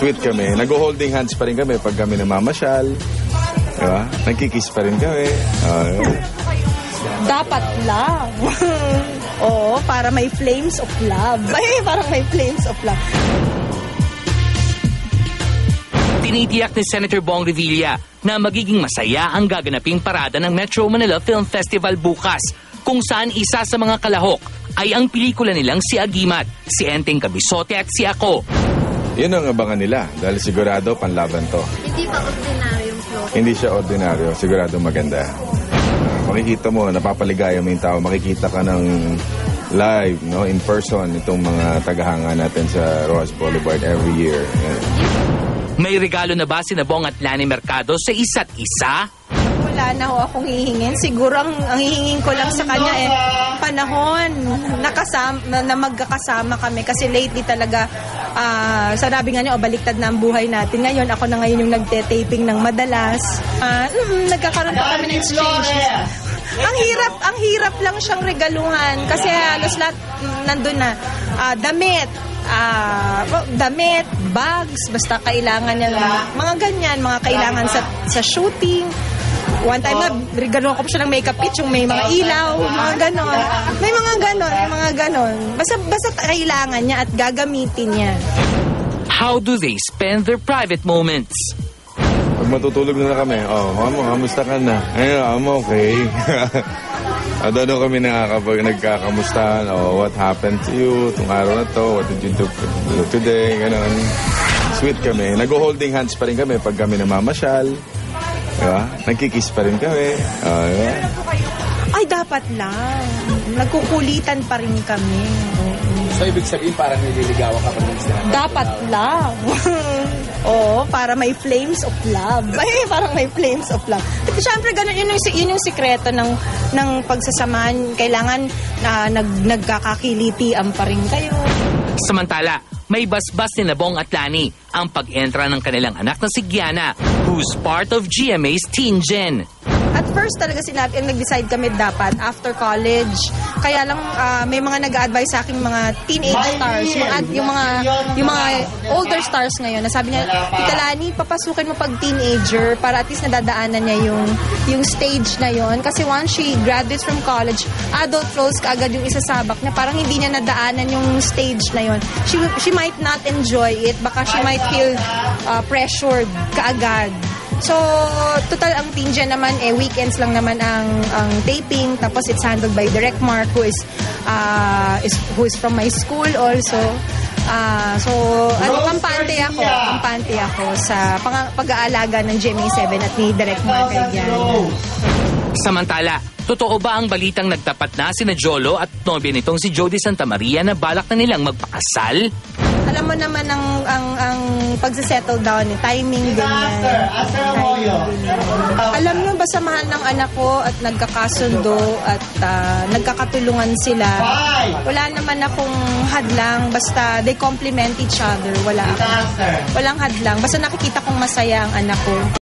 Sweet kami. Nag-holding hands pa rin kami pag kami namamasyal. Diba? Nagkikiss pa rin kami. Dapat lang. Oo, para may flames of love. Ay, parang may flames of love. Tinitiyak ni Senator Bong Revilla na magiging masaya ang gaganaping parada ng Metro Manila Film Festival bukas kung saan isa sa mga kalahok ay ang pelikula nilang si Agimat, si Enteng Kabisote at si Ako. Yun ang abangan nila dahil sigurado panlaban to. Hindi pa ordinaryong flow. Hindi siya ordinaryo, sigurado maganda. Makikita mo, napapaligaya mo yung tao, makikita ka ng live, no, in person, itong mga tagahanga natin sa Rojas Boulevard every year. Yan. May regalo na ba si Bong at Lani Mercado sa isa't isa? Wala na ho akong hihingin. Siguro ang, ang hihingin ko lang sa kanya eh, panahon nakasama, na, magkakasama kami. Kasi lately talaga, ah sanabi nga niya, o baliktad na ang buhay natin. Ngayon, ako na ngayon yung nagte-taping ng madalas. Ah, mm, nagkakaroon pa kami ng exchanges. Ang hirap, ang hirap lang siyang regaluhan. Kasi halos lahat nandun na. Ah, damit, well, damit, bags, basta kailangan niya lang. Mga ganyan, mga kailangan sa, sa shooting. One time nga, regaluhan ko pa siya ng makeup kit, yung may mga ilaw, mga ganon. May mga ganon, may mga ganon. Basta, basta kailangan niya at gagamitin niya. How do they spend their private moments? Pag matutulog na kami, oh, mama, kamusta ka na? Ayun, I'm okay. At ano kami nakakapag nagkakamustahan, oh, what happened to you, itong araw na to, what did you do do today, ganon. Sweet kami. Nag-holding hands pa rin kami pag kami namamasyal. Diba? Nagkikiss pa rin kami. Ah, diba? Ay, dapat lang. Nagkukulitan pa rin kami. So, ibig sabihin parang nililigawan ka pa rin sila. Dapat lang. Oo, para may flames of love. Ay, parang may flames of love. At syempre, ganun, yun, yung, yun yung sikreto ng, ng pagsasamahan. Kailangan na nag, nagkakakilitian pa rin kayo. Samantala, may basbas ni Nabong at Lani ang pag-entra ng kanilang anak na si Gianna, who's part of GMA's Teen Gen. At first talaga sinabi, ang nag-decide kami dapat after college. Kaya lang ah, may mga nag-advise sa akin mga teenage stars, yung, mga, yung mga yung mga older stars ngayon. Na sabi niya, Tita Lani, papasukin mo pag teenager para at least nadadaanan niya yung yung stage na yon kasi once she graduates from college, adult roles kaagad yung isasabak niya. Parang hindi niya nadaanan yung stage na yon. She she might not enjoy it, baka she might feel ah, pressured kaagad. So, total ang team dyan naman, eh, weekends lang naman ang, ang taping. Tapos it's handled by Direct Mark who is, uh, is, who is from my school also. Ah, so, ano, kampante ako. Kampante ako sa pag-aalaga ng GMA7 at ni Direct Mark yan. Samantala, totoo ba ang balitang nagtapat na si Jolo at nobya nitong si Jody Santa Maria na balak na nilang magpakasal? Alam mo naman ang, ang, ang pagsasettle down, eh, timing din yan. Timing. Alam nyo ba sa mahal ng anak ko at nagkakasundo at ah, nagkakatulungan sila, wala naman akong hadlang, basta they complement each other. Wala. Walang hadlang. Basta nakikita kong masaya ang anak ko.